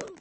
food.